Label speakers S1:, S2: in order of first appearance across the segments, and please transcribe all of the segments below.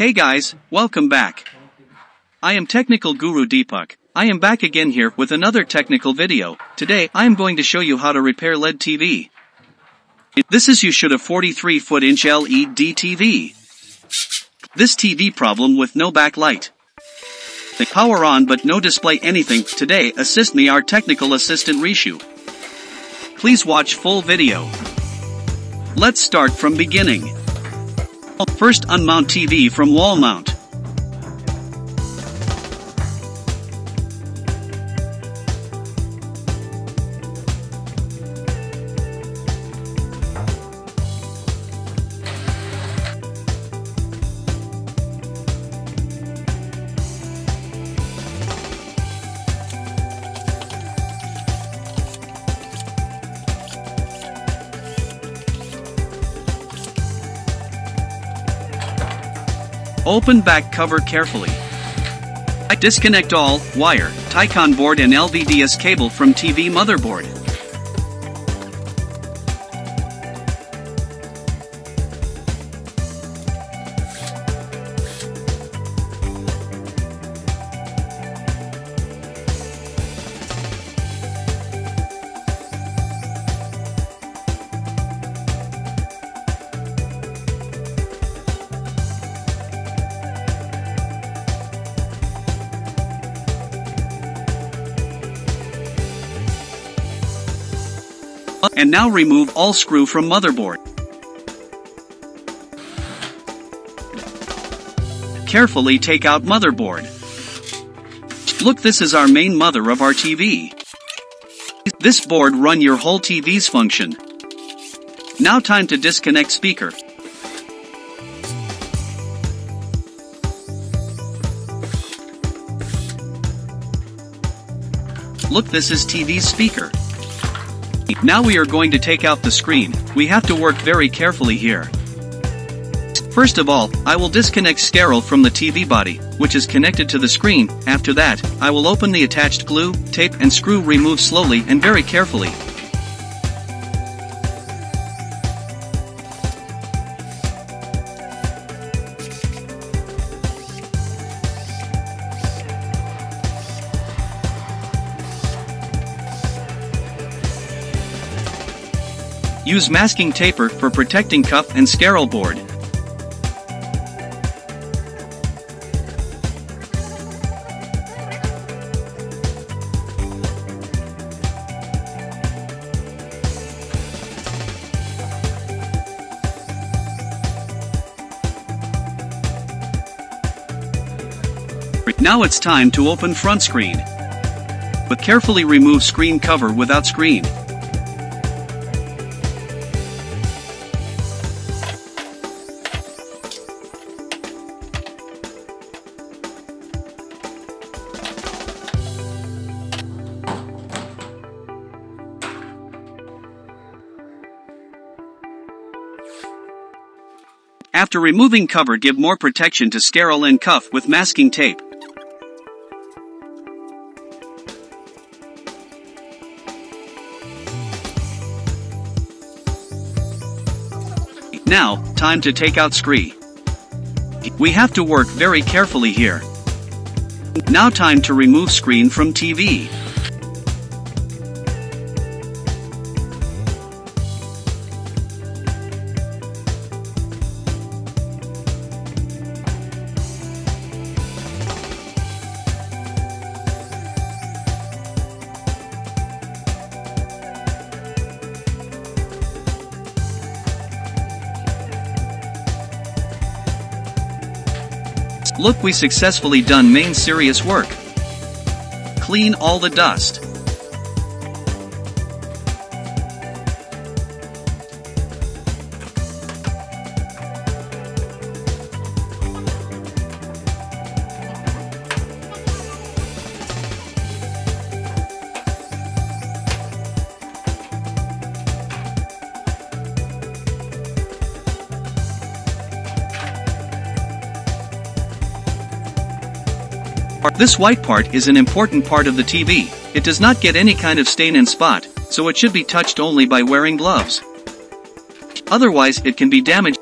S1: Hey guys, welcome back. I am Technical Guru Deepak. I am back again here with another technical video. Today, I am going to show you how to repair LED TV. This is Yashuda 43 foot inch LED TV. This TV problem with no backlight. The power on but no display anything. Today, assist me our technical assistant Rishu. Please watch full video. Let's start from beginning. First unmount TV from wall mount. Open back cover carefully. Disconnect all, wire, T-con board and LVDS cable from TV motherboard. And now remove all screw from motherboard. Carefully take out motherboard. Look this is our main mother of our TV. This board run your whole TV's function. Now time to disconnect speaker. Look this is TV's speaker. Now we are going to take out the screen, we have to work very carefully here. First of all, I will disconnect Scaril from the TV body, which is connected to the screen, after that, I will open the attached glue, tape and screw remove slowly and very carefully. Use masking taper for protecting cuff and Scaril board. Now it's time to open front screen. But carefully remove screen cover without screen. After removing cover give more protection to Scaril and cuff with masking tape. Now, time to take out scree. We have to work very carefully here. Now time to remove screen from TV. Look we successfully done main serious work. Clean all the dust. This white part is an important part of the TV, it does not get any kind of stain and spot, so it should be touched only by wearing gloves. Otherwise it can be damaged.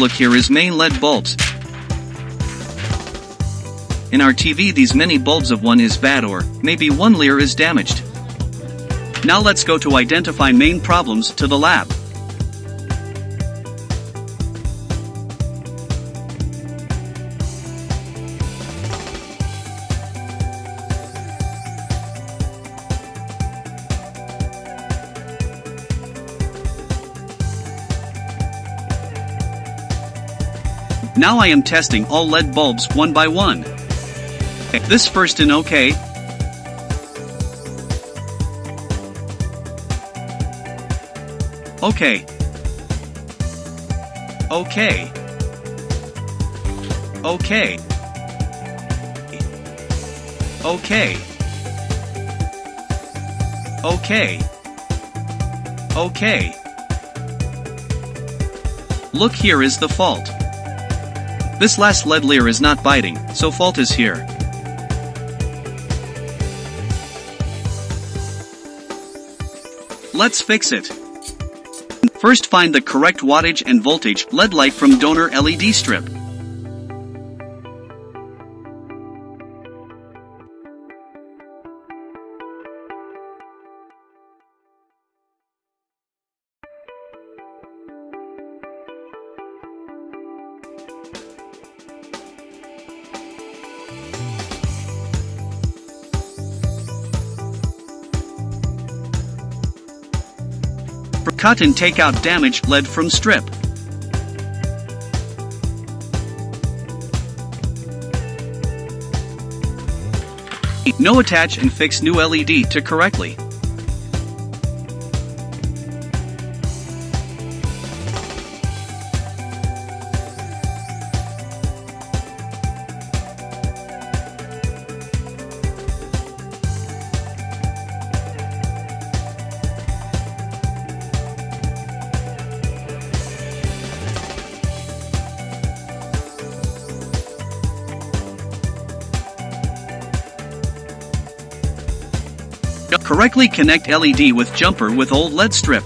S1: Look here is main LED bulbs. In our TV these many bulbs of one is bad or, maybe one layer is damaged. Now let's go to identify main problems to the lab. Now I am testing all LED bulbs one by one. This first in OK. OK. OK. OK. OK. OK. OK. Look here is the fault. This last lead leer is not biting, so fault is here. Let's fix it. First find the correct wattage and voltage LED light from donor LED strip. Cut and take out damaged lead from strip. No attach and fix new LED to correctly. Correctly connect LED with jumper with old LED strip.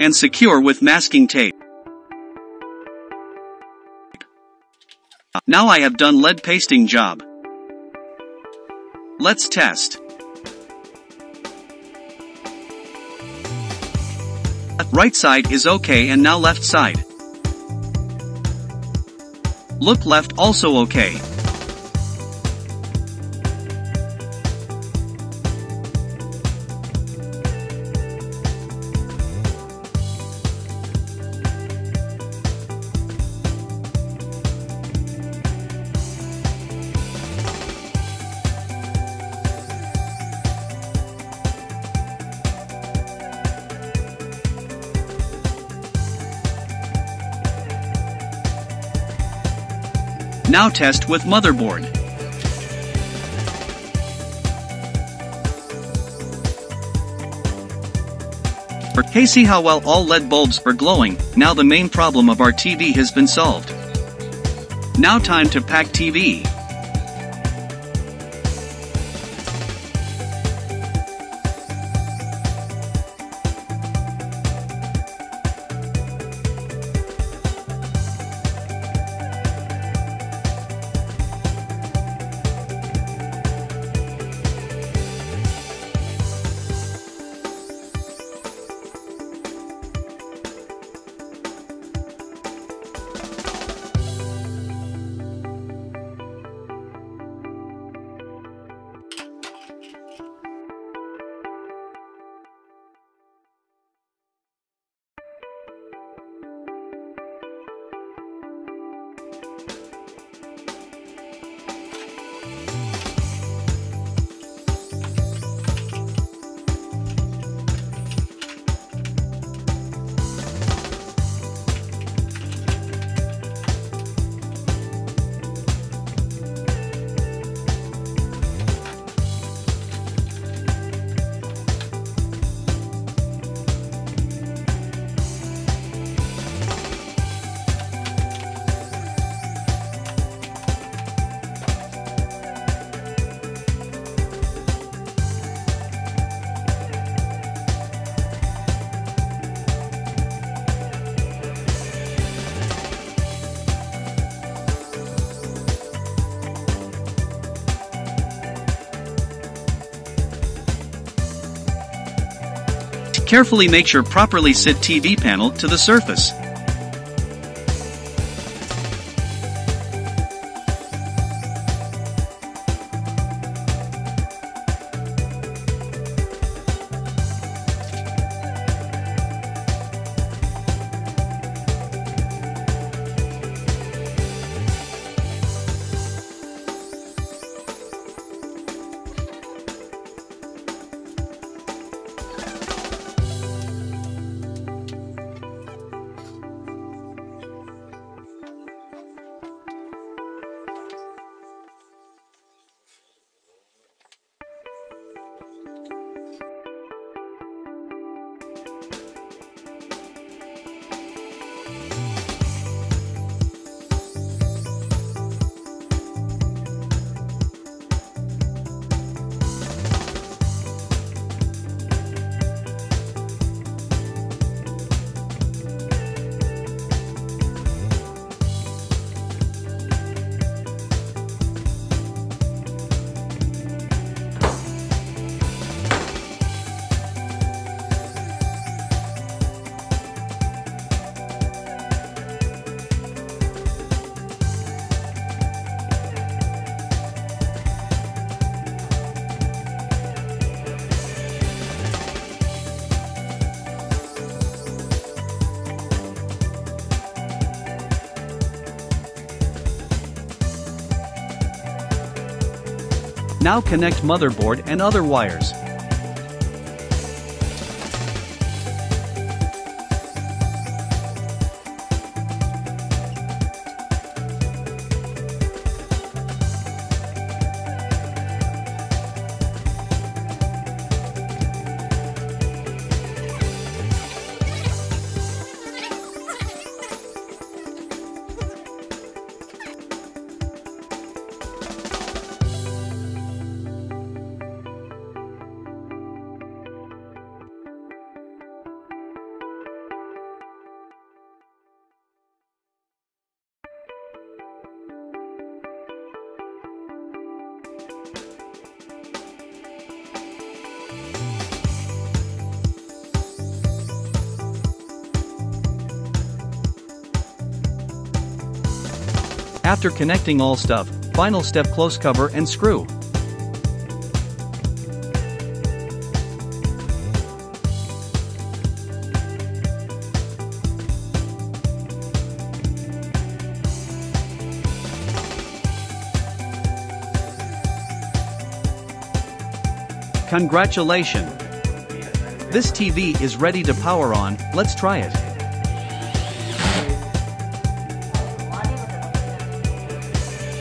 S1: And secure with masking tape. Now I have done lead pasting job. Let's test. Right side is okay and now left side. Look left also okay. Now test with motherboard. Okay see how well all LED bulbs are glowing, now the main problem of our TV has been solved. Now time to pack TV. Carefully make sure properly sit TV panel to the surface. Now connect motherboard and other wires. After connecting all stuff, final step close cover and screw. Congratulations! This TV is ready to power on, let's try it.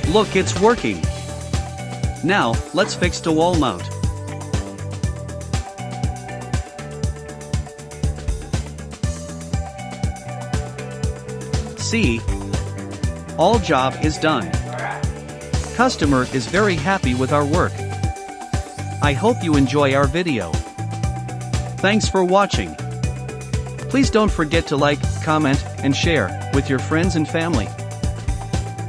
S1: Look it's working. Now, let's fix the wall mount. See? All job is done. Customer is very happy with our work. I hope you enjoy our video. Thanks for watching. Please don't forget to like, comment, and share with your friends and family.